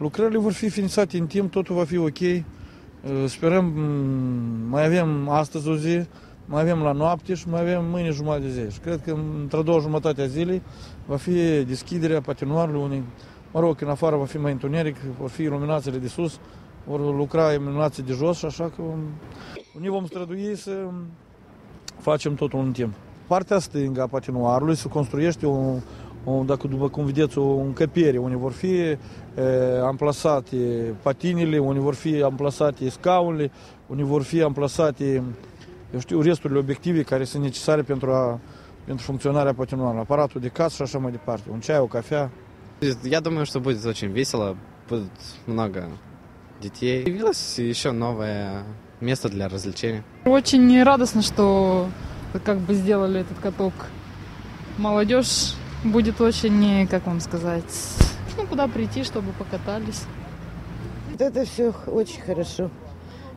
Lucrările vor fi finisate în timp, totul va fi ok. Uh, Sperăm, mm, mai avem astăzi o zi, mai avem la noapte și mai avem mâine jumătate de zi. Și cred că într-a doua jumătate a zilei va fi deschiderea patinoarului unei, mă rog, în afară va fi mai întuneric, vor fi iluminațiile de sus, vor lucra iluminații de jos și așa că ne vom strădui să facem totul în timp. Partea stângă a patinoarului se construiește o, o, dacă după cum vedeți, o încăpere unde vor fi e, amplasate patinile, unde vor fi amplasate scaunele, unde vor fi amplasate, eu știu, resturile obiective care sunt necesare pentru, a, pentru funcționarea patinoarului, aparatul de casă și așa mai departe, un ceai, o cafea. Я думаю, что будет очень весело, будет много детей. Появилось еще новое место для развлечений. Очень радостно, что как бы сделали этот каток. Молодежь будет очень, как вам сказать, ну, куда прийти, чтобы покатались. Это все очень хорошо.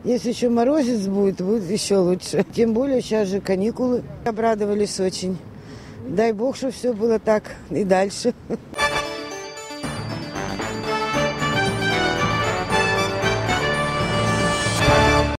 Если еще морозец будет, будет еще лучше. Тем более сейчас же каникулы. Обрадовались очень. Дай бог, что все было так и дальше.